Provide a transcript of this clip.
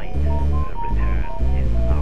light uh, return is